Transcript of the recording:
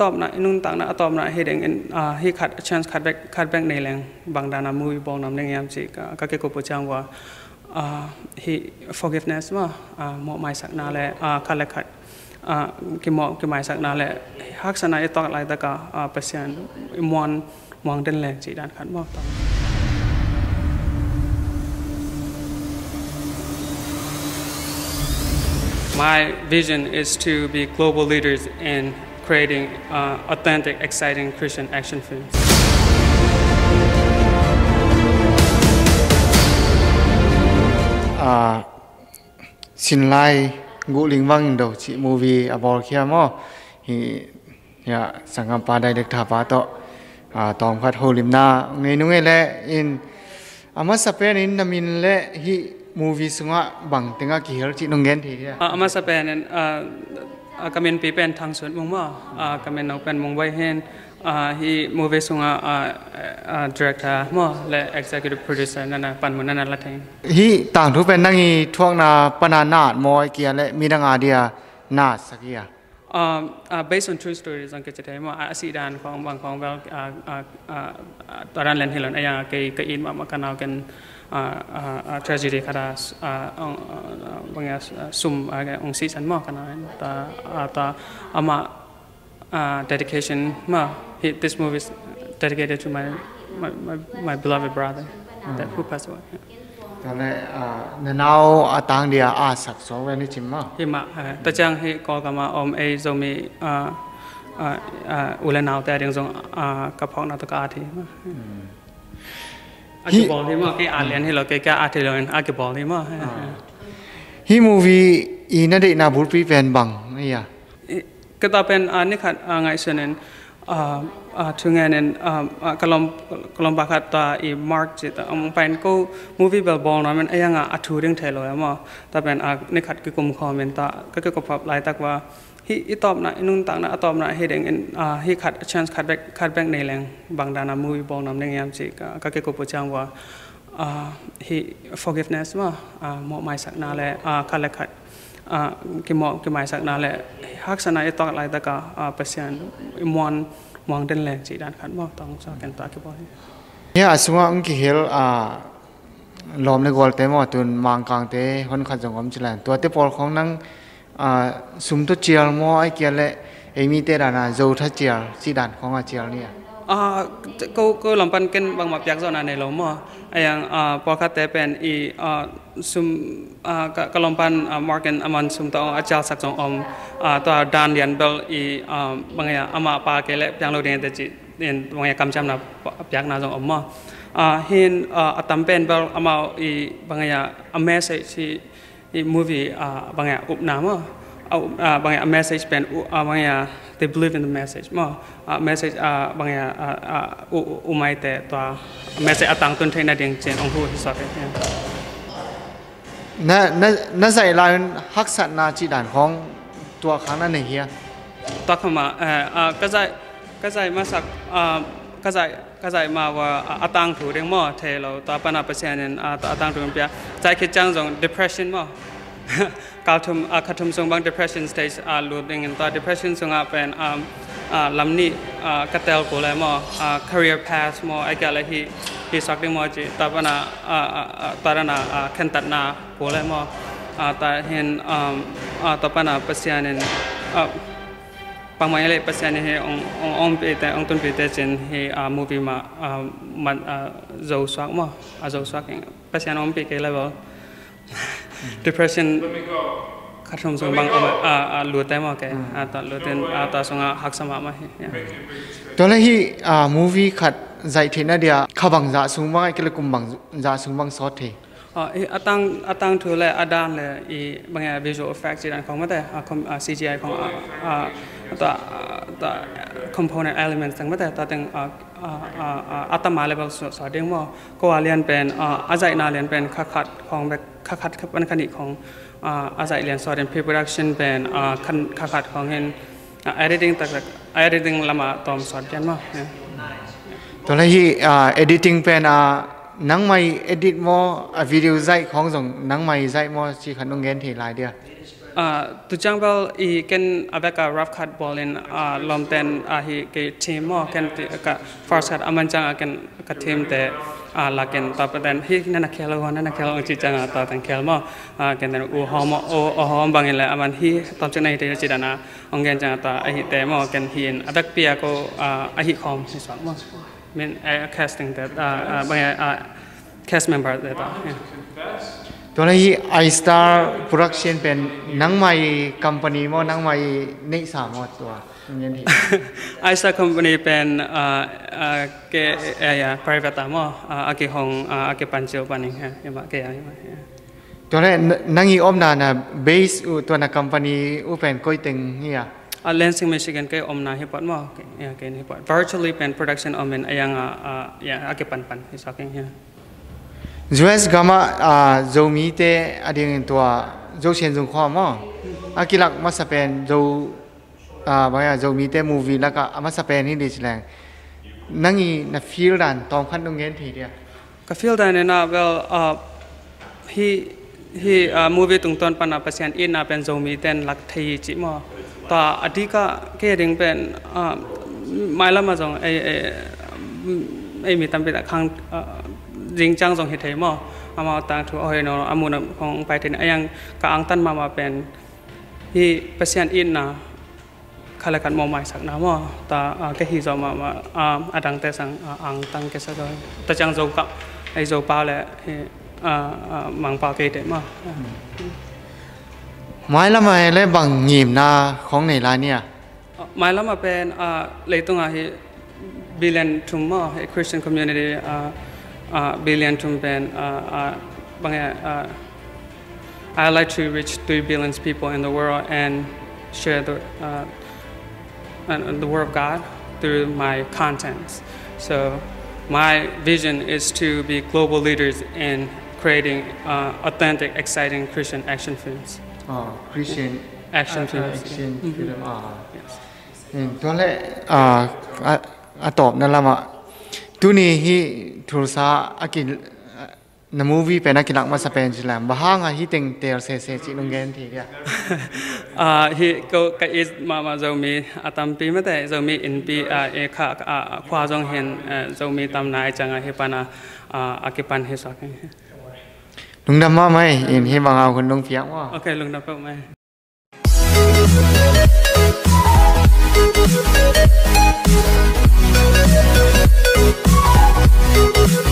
top na inun tak na na hi deng in hi khat chance khat back khat back nei leng. Bang dana bol nam yam chi ka ke ko wa. Ah, hi forgiveness ma ah, mo mai sak na le ah, khat le khat ki mo ki mai sak na le hak sana i tok lai ta ka mong den le chi dan khat mo. My vision is to be global leaders in creating uh, authentic, exciting Christian action films. À, xin lai ngũ linh vang đầu chị movie abor kia mo hi ya sangam pa dai dek tha pa to à tom khat holim na. Ngai nu ngai le in ama sapen in namin le hi movie sunga bang tenga ki hel chi nongen thi ya ama sa pen กำเนปีเป็นทางสวนมุงว่ากำเนเอาเป็นมุงไว้เห็นฮีมูเวสุงอ่าดีเรคเตอร์มอและเอ็กซ์เ executive ดิวเซอร์นั่นนะปันมุนนั่นละทั้งฮีต่างทุกเป็นนั่งอีทวงนาปนานาดมอยเกียและมีนางอาเดียนาสักเกีย um, uh, based on true stories ang kita mo asidan kong bang kong well taran len hilon ayang kay kain ma นกันเอากัน À, à, à, tragedy kada bangya sum aga ungsi san ma kana ta ata ama dedication ma this movie is dedicated to my my my, my beloved brother mm. that who passed away tane na nau atang dia a sak so wen chim ma hi ma ta chang hi ko ka ma om a zomi a a ulenau ta ding zong a ka phok na ta ka thi ma งนี่อ่ะ ka ta pen a ni khat a ngai senen a a thungen en kalom kalom ba khat ta i mark chi ta am pen ko movie bel bol na men ayanga a thu ring thelo ma ta pen a ni khat ki kum comment ta ka ke ko phap lai tak wa hi itop na inung tang na atop na, hi deng in hi khat chance khat back khat back nei leng. Bang dana mui, bong nam neng yam chi, ka ka ke ko po chang wa hi, forgiveness ma mo mai sak na le ka le khat ki mo, ki mai sak na le, hak sana e tok lai ta ka pasian mon mong den leng chi dan khat mo tong sa ken ta ki bo ya, aswa ang ki hel, a, lom le gol te mo, tun mang kang te, hon khan jong om chi lan. To te por khong nang à sum to chial mo ai kia lệ emi te là na dầu thắt chial si đàn không à chial nè à? Cô cô làm pan kênh bằng mặt giặc rồi này lâu mà ai ang à bỏ khát tế pen i à sum à cái làm pan market aman sum to à chial sắc trong om à to đàn điện bell i à bang ya ama pa kia lệ đang lâu điện tới chị nên bang ya cam chăm là giặc na trong om mà à hiện à tâm pen bell ama i bang ya a message i movie a bang up na mo a bang a message bên, à, bang a they believe in the message mo à, message a bang a a u mai te to message atang tun thaina ding chen ong hu sa te dạ. na na na dạy là hak sat là chỉ đàn hong tua khana ne hia ta à, à, cái dạy cái dạy mà sak à. ก็ใจก็ใจมาว่าอาตังถูเรื่องม่อเทเราตาปนาประเชนอาอาตังถูเปียใจคิดจังจง depression มอกาวทุมอาคทุมสงบาง depression stage อาลูดเองตัว depression สงอาเป็นอาอาลำนี้อากระเตลกูเลยมอ่า career path มอไอ้แกเลยฮีฮีสักดิ้งมอจีตาปนาอาตานาอาข็นตัดน่ะกูเลยมอ่าตาเห็นอาตาปนาประเชนอ่า bằng mấy lại bác này ông ông ông về tại ông tuân về tại trên hệ à movie mà à mà à dầu xóa mà à dầu xóa cái bác sĩ ông về cái level depression. Khát không dùng bằng à à, à lúa tay mà cái hmm. à ta lúa tên à ta xong à học xong mà đó là hi à movie khát dạy thế nào đi à khá bằng giá xuống bằng cái là cùng bằng giá xuống bằng sót thì à à ờ à atang thử là à, adan là i bằng visual effects gì đó không mất đấy à không à, CGI không à งอ่าอ่าตัวตัว component elements ต่างแต่ตัวตั้งอัตมา level สอดเด้งว่าก็ว่าเรียนเป็นอ่าอาใจนาเรียนเป็นคัดคัดของแบบคัดคัดเป็นขณิตของอ่าอาศัยเรียนสอนเป็น pre-production เป็นอ่าคันคัดคัดของเห็น editing ต่างๆ editing ละมาตอมสอนกันมาตัวนี้ฮีอ่า editing เป็นอ่านังไม่ edit มอวิดีโอใจของส่งนังไม่ใจมอชีขันนงเงินที่หลายเดียอ Uh, tu chang bal i ken aveka rough cut ball in uh, lom ten a uh, hi ke team mo ken ka first cut aman chang ken ka team te a la ken ta pa den hi na na khelo na na khelo chi chang ta tan khel mo a ken den u hom o o hom bang le aman. Hi tam chen nei te chi dana ong gen chang ta a hi te mo ken hi hin adak pia ko a hi khom. Si sa mo min eh, casting that uh by a cast member that uh, yeah. ตัวนี้ไอสตาร์โปรดักชั่นเป็นนังไม่คอมพานีมั้งนังไม่ในสามตัวเงี้ยที่ I Star Company เป็นอ่าอ่าเกเอ่อ private ตามอ่ะอาเกของอ่าอาเกปันเจียวปันนี่ฮะยังมาเกยังมา ตัวนี้นังอีออมนานะเบสอุตัวนักคอมพานีอุเป็นก้อยตึงเฮีย อ่า Lansing Michigan เกอมนาฮิปอดมั้งเอ่อเก ฮิปอด virtually เป็น production อมเป็นยังอ่าอ่ายังอาเกปันปันที่สักอย่างเงี้ย US gama a zomi te ading tua zo chen zung khwa mo akilak ma sapen zo a ba ya zomi te movie la ka ma sapen ni de chlang nangi na feel dan tong khan dong gen thi dia ก็ feel ได้เนี่ยนะ well อ่า he he อ่า movie ตรงตอนปนปัสยานอินนะเป็น zombie เต้นลักทีจิมอต่ออดีก็เกดิงเป็นอ่าไม่ละมาจงไอไอไอมีตำเป็นข้างอ่า jing chang jong hithei mo ama tang thu oi no amun hong pai tin ayang ka ang tan mama pen hi pasian in na khala kan mo mai sak na mo ta ke hi zo ma ma adang te sang ang tang ke sa ta chang zo ka ai zo pa le hi mang pa ke te ma ไม้ละไม้และบังหยิมนาของในร้านเนี่ย mai lama pen leitung a hi billion thumma christian community uh, billion tumpen uh, uh, I like to reach three billion people in the world and share the uh, and the word of God through my contents. So my vision is to be global leaders in creating uh, authentic, exciting Christian action films. อ๋อ Christian Action films. action Mhm. film อ่า Yes. เห็นตัวแรกอ่าอ่ะอ่ะตอบนั่นละมา tu ni hi thur sa akil, na movie pe na kilak ma sa pen chilam ba ha nga hi teng ter se se chi lung gen thi ya. A ah, hi ko ka is ma ma zo mi atam pi ma te zo mi in pi a e kha ah, a khwa jong hen eh, zo mi tam na e ai changa he pana a akipan he sa ke. Lung dam ma mai in he ba nga kun lung phiang wa okay lung dam pa mai. Thank you. Thank